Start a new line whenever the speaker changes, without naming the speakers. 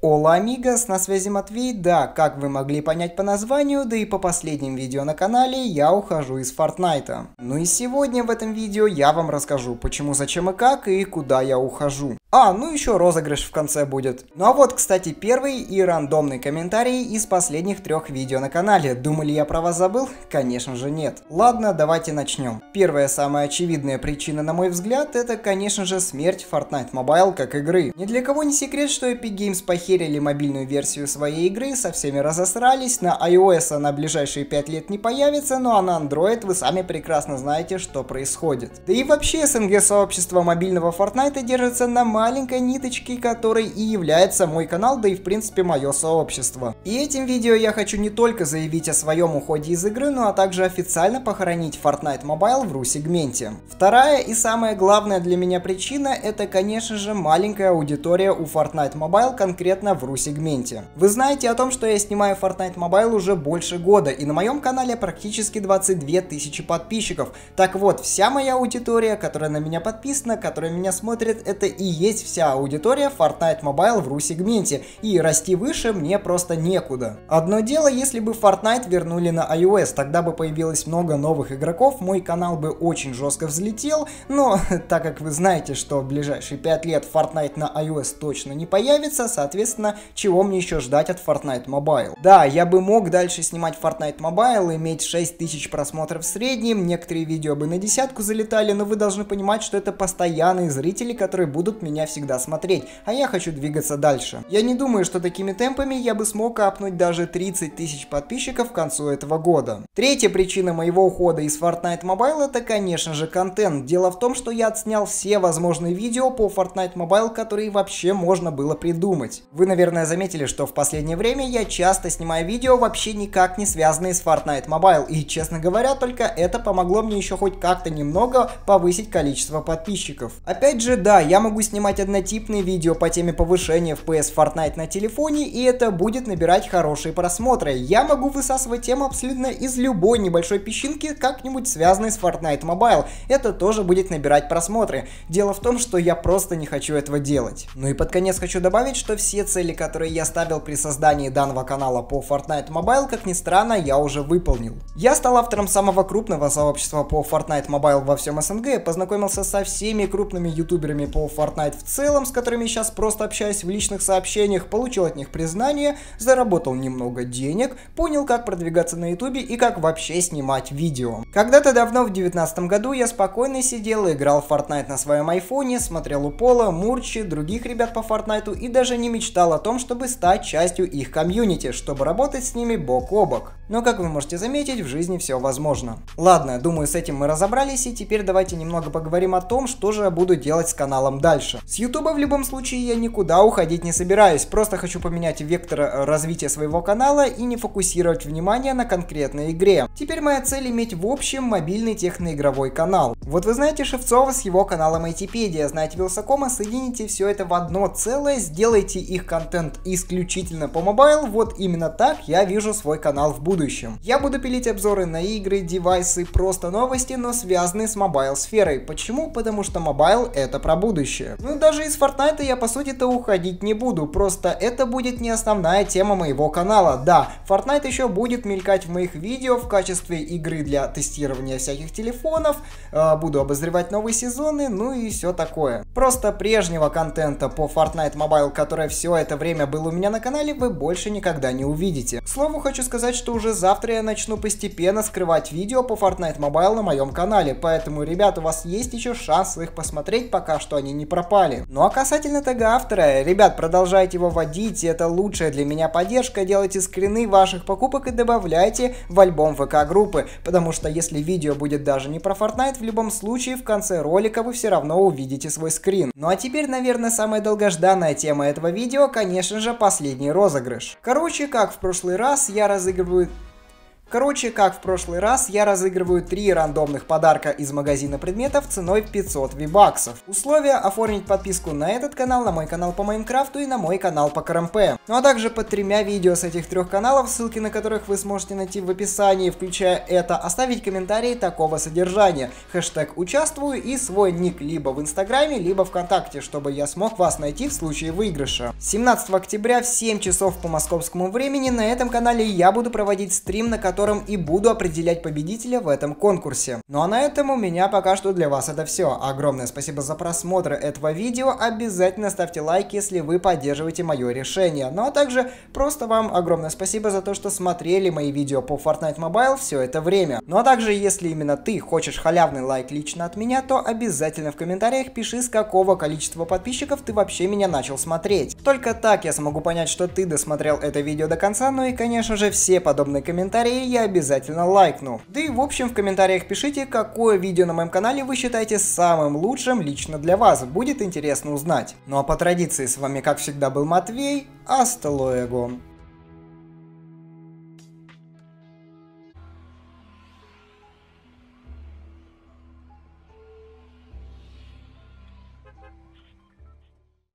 Ола Амигос, на связи Матвей. Да, как вы могли понять по названию, да и по последним видео на канале, я ухожу из Фортнайта. Ну и сегодня в этом видео я вам расскажу, почему, зачем и как, и куда я ухожу. А, ну еще розыгрыш в конце будет. Ну а вот, кстати, первый и рандомный комментарий из последних трех видео на канале. Думали, я про вас забыл? Конечно же нет. Ладно, давайте начнем. Первая самая очевидная причина, на мой взгляд, это, конечно же, смерть Fortnite Mobile как игры. Ни для кого не секрет, что Epic Games похерили мобильную версию своей игры, со всеми разосрались, на iOS она ближайшие 5 лет не появится, ну а на Android вы сами прекрасно знаете, что происходит. Да и вообще СНГ сообщество мобильного Fortnite держится на маленькой ниточке, которой и является мой канал, да и в принципе мое сообщество. И этим видео я хочу не только заявить о своем уходе из игры, но а также официально похоронить Fortnite Mobile в ру-сегменте. Вторая и самая главная для меня причина это, конечно же, маленькая аудитория у Fortnite Mobile, конкретно в ру-сегменте. Вы знаете о том, что я снимаю Fortnite Mobile уже больше года, и на моем канале практически 22 тысячи подписчиков. Так вот, вся моя аудитория, которая на меня подписана, которая меня смотрит, это и есть есть вся аудитория Fortnite Mobile в RU-сегменте, и расти выше мне просто некуда. Одно дело, если бы Fortnite вернули на iOS, тогда бы появилось много новых игроков, мой канал бы очень жестко взлетел, но так как вы знаете, что в ближайшие 5 лет Fortnite на iOS точно не появится, соответственно, чего мне еще ждать от Fortnite Mobile? Да, я бы мог дальше снимать Fortnite Mobile, иметь 6000 просмотров в среднем, некоторые видео бы на десятку залетали, но вы должны понимать, что это постоянные зрители, которые будут меня меня всегда смотреть, а я хочу двигаться дальше. Я не думаю, что такими темпами я бы смог капнуть даже 30 тысяч подписчиков к концу этого года. Третья причина моего ухода из Fortnite Mobile это, конечно же, контент. Дело в том, что я отснял все возможные видео по Fortnite Mobile, которые вообще можно было придумать. Вы, наверное, заметили, что в последнее время я часто снимаю видео, вообще никак не связанные с Fortnite Mobile. И, честно говоря, только это помогло мне еще хоть как-то немного повысить количество подписчиков. Опять же, да, я могу снимать снимать однотипные видео по теме повышения FPS Fortnite на телефоне, и это будет набирать хорошие просмотры. Я могу высасывать тему абсолютно из любой небольшой песчинки, как-нибудь связанной с Fortnite Mobile. Это тоже будет набирать просмотры. Дело в том, что я просто не хочу этого делать. Ну и под конец хочу добавить, что все цели, которые я ставил при создании данного канала по Fortnite Mobile, как ни странно, я уже выполнил. Я стал автором самого крупного сообщества по Fortnite Mobile во всем СНГ, познакомился со всеми крупными ютуберами по Fortnite в целом, с которыми сейчас просто общаюсь в личных сообщениях, получил от них признание, заработал немного денег, понял, как продвигаться на ютубе и как вообще снимать видео. Когда-то давно, в девятнадцатом году, я спокойно сидел и играл в Fortnite на своем айфоне, смотрел у Пола, Мурчи, других ребят по Fortnite и даже не мечтал о том, чтобы стать частью их комьюнити, чтобы работать с ними бок о бок. Но, как вы можете заметить, в жизни все возможно. Ладно, думаю, с этим мы разобрались, и теперь давайте немного поговорим о том, что же я буду делать с каналом дальше. С Ютуба в любом случае я никуда уходить не собираюсь, просто хочу поменять вектор э, развития своего канала и не фокусировать внимание на конкретной игре. Теперь моя цель иметь в общем мобильный техноигровой канал. Вот вы знаете Шевцова с его каналом Айтипедия, знаете Вилсакома, соедините все это в одно целое, сделайте их контент исключительно по mobile, вот именно так я вижу свой канал в будущем. Я буду пилить обзоры на игры, девайсы, просто новости, но связанные с mobile сферой. Почему? Потому что mobile это про будущее. Ну даже из Fortnite я по сути-то уходить не буду, просто это будет не основная тема моего канала. Да, Fortnite еще будет мелькать в моих видео в качестве игры для тестирования всяких телефонов, э, буду обозревать новые сезоны, ну и все такое. Просто прежнего контента по Fortnite Mobile, которое все это время было у меня на канале, вы больше никогда не увидите. К слову, хочу сказать, что уже завтра я начну постепенно скрывать видео по Fortnite Mobile на моем канале, поэтому, ребят, у вас есть еще шанс их посмотреть, пока что они не пропали. Ну а касательно тега автора, ребят, продолжайте его вводить, это лучшая для меня поддержка, делайте скрины ваших покупок и добавляйте в альбом ВК группы, потому что если видео будет даже не про Fortnite, в любом случае в конце ролика вы все равно увидите свой скрин. Ну а теперь, наверное, самая долгожданная тема этого видео, конечно же, последний розыгрыш. Короче, как в прошлый раз, я разыгрываю Короче, как в прошлый раз, я разыгрываю три рандомных подарка из магазина предметов ценой 500 вибаксов. Условия оформить подписку на этот канал, на мой канал по Майнкрафту и на мой канал по КРМП. Ну а также под тремя видео с этих трех каналов, ссылки на которых вы сможете найти в описании, включая это, оставить комментарии такого содержания. Хэштег участвую и свой ник либо в инстаграме, либо вконтакте, чтобы я смог вас найти в случае выигрыша. 17 октября в 7 часов по московскому времени на этом канале я буду проводить стрим, на котором котором и буду определять победителя в этом конкурсе. Ну а на этом у меня пока что для вас это все. Огромное спасибо за просмотр этого видео. Обязательно ставьте лайк, если вы поддерживаете мое решение. Ну а также просто вам огромное спасибо за то, что смотрели мои видео по Fortnite Mobile все это время. Ну а также, если именно ты хочешь халявный лайк лично от меня, то обязательно в комментариях пиши, с какого количества подписчиков ты вообще меня начал смотреть. Только так я смогу понять, что ты досмотрел это видео до конца, ну и конечно же все подобные комментарии я обязательно лайкну. Да и в общем в комментариях пишите, какое видео на моем канале вы считаете самым лучшим лично для вас, будет интересно узнать. Ну а по традиции с вами как всегда был Матвей, Аста Лоего.